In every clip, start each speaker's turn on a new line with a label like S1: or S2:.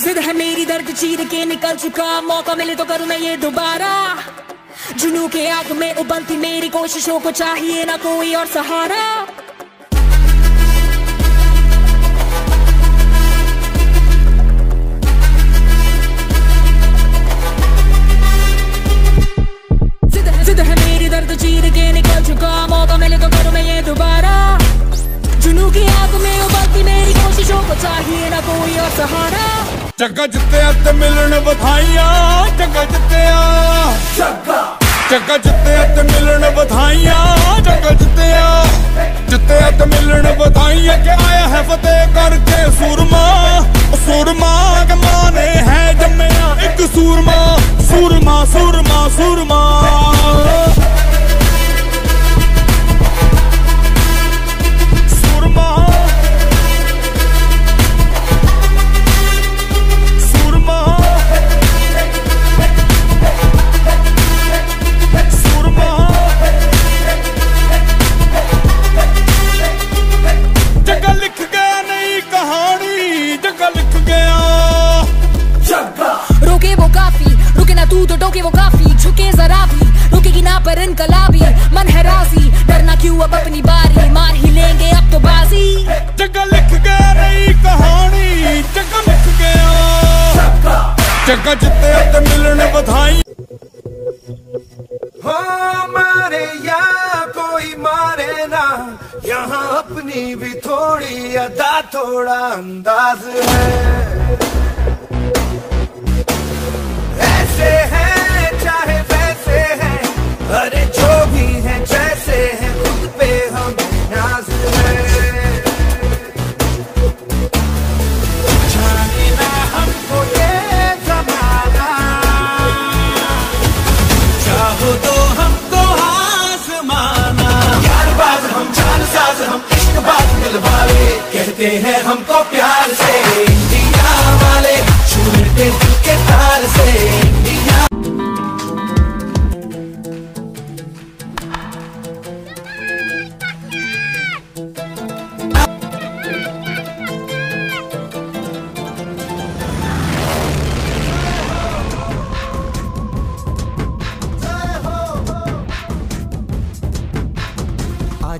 S1: जिद है मेरी दर्द चीर के निकल चुका। मौका मिले तो करूँ मैं ये दोबारा। जुनू के आग में उबलती मेरी कोशिशों को चाहिए ना कोई और सहारा। ਸਾਹੀਏ ਨਾ ਕੋਈ ਉਹ ਸਹਾਰਾ
S2: ਜੱਗਾ ਜਿੱਤਿਆ ਤੇ ਮਿਲਣ ਵਧਾਈਆਂ। ਜੱਗਾ ਜਿੱਤਿਆ। ਜੱਗਾ। ਜੱਗਾ ਜਿੱਤਿਆ ਤੇ ਮਿਲਣ ਵਧਾਈਆਂ। ਜੱਗਾ ਜਿੱਤਿਆ। ਜਿੱਤਿਆ ਤੇ ਮਿਲਣ ਵਧਾਈਆਂ। ਕਿ ਆਇਆ ਹੈ ਫਤਿਹ ਕਰਕੇ ਸੂਰਮਾ ਸੂਰਮਾ। ਜੱਗਾ ਜਿੱਤਿਆ ਤੇ ਮਿਲਣ ਵਧਾਈ
S3: हो मारे या कोई मारे ना यहाँ अपनी भी थोड़ी अदा थोड़ा अंदाज है तो हमको आसमाना यार बाज हम जान साज हम इश्क बाज दिलवाले। कहते हैं हमको प्यार से। इंडिया वाले छू लेते तार से।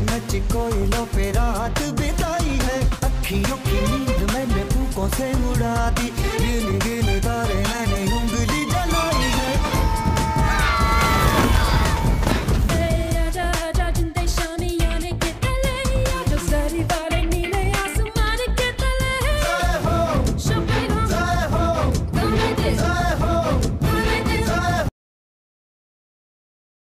S4: नच कोयलों पे रात बिताई है। अखियों की नींद मैंने फूकों से उड़ा दी।